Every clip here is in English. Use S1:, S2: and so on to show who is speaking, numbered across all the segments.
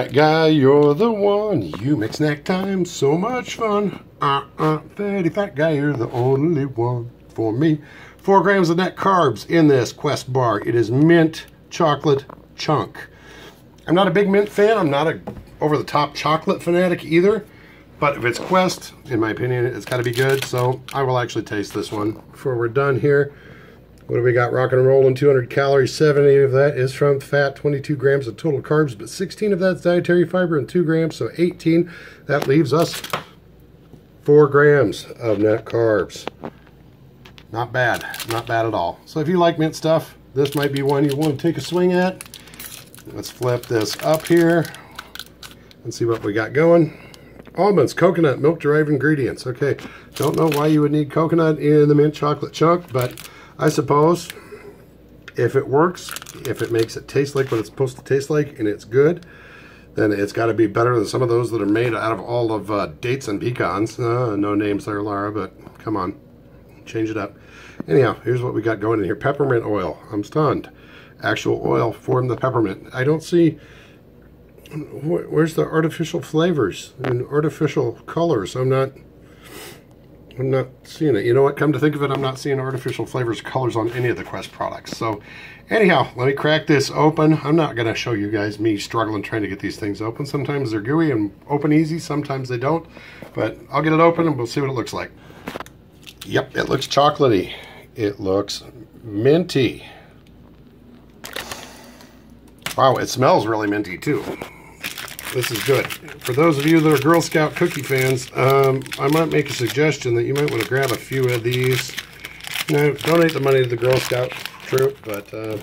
S1: That guy, you're the one. You make snack time so much fun. Uh uh, fatty fat guy, you're the only one for me. Four grams of net carbs in this Quest bar. It is mint chocolate chunk. I'm not a big mint fan. I'm not a over the top chocolate fanatic either. But if it's Quest, in my opinion, it's got to be good. So I will actually taste this one before we're done here. What do we got? Rock and rolling 200 calories. 70 of that is from fat, 22 grams of total carbs, but 16 of that's dietary fiber and 2 grams, so 18. That leaves us 4 grams of net carbs. Not bad. Not bad at all. So if you like mint stuff, this might be one you want to take a swing at. Let's flip this up here and see what we got going. Almonds, coconut, milk-derived ingredients. Okay, don't know why you would need coconut in the mint chocolate chunk, but I suppose if it works, if it makes it taste like what it's supposed to taste like and it's good, then it's got to be better than some of those that are made out of all of uh, dates and pecans. Uh, no names there, Lara, but come on, change it up. Anyhow, here's what we got going in here. Peppermint oil. I'm stunned. Actual oil from the peppermint. I don't see where's the artificial flavors and artificial colors? I'm not I'm not seeing it. You know what? Come to think of it, I'm not seeing artificial flavors, colors on any of the Quest products. So anyhow, let me crack this open. I'm not going to show you guys me struggling trying to get these things open. Sometimes they're gooey and open easy. Sometimes they don't. But I'll get it open and we'll see what it looks like. Yep, it looks chocolatey. It looks minty. Wow, it smells really minty too this is good. For those of you that are Girl Scout cookie fans, um, I might make a suggestion that you might want to grab a few of these. Now, donate the money to the Girl Scout troop, but uh,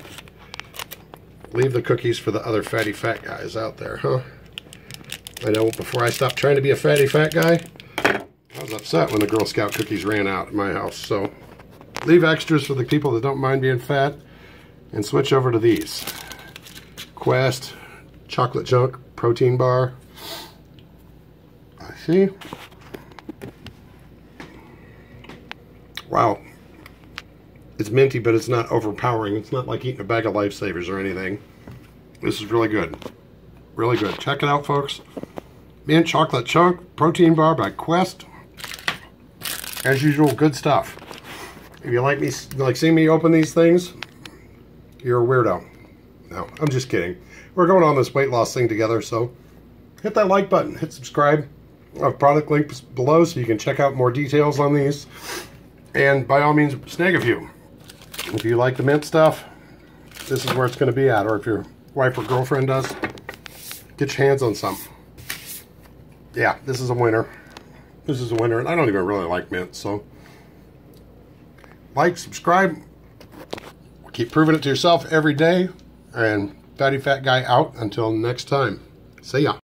S1: leave the cookies for the other fatty fat guys out there, huh? I know before I stopped trying to be a fatty fat guy, I was upset when the Girl Scout cookies ran out at my house. So leave extras for the people that don't mind being fat and switch over to these. Quest chocolate chunk protein bar. I see. Wow. It's minty, but it's not overpowering. It's not like eating a bag of Lifesavers or anything. This is really good. Really good. Check it out, folks. Mint Chocolate Chunk Protein Bar by Quest. As usual, good stuff. If you like me, like seeing me open these things, you're a weirdo. No, I'm just kidding we're going on this weight loss thing together, so hit that like button, hit subscribe. I have product links below so you can check out more details on these. And by all means, snag a few. If you like the mint stuff, this is where it's going to be at. Or if your wife or girlfriend does, get your hands on some. Yeah, this is a winner. This is a winner. And I don't even really like mint, so like, subscribe. Keep proving it to yourself every day. And Fatty Fat Guy out. Until next time. See ya.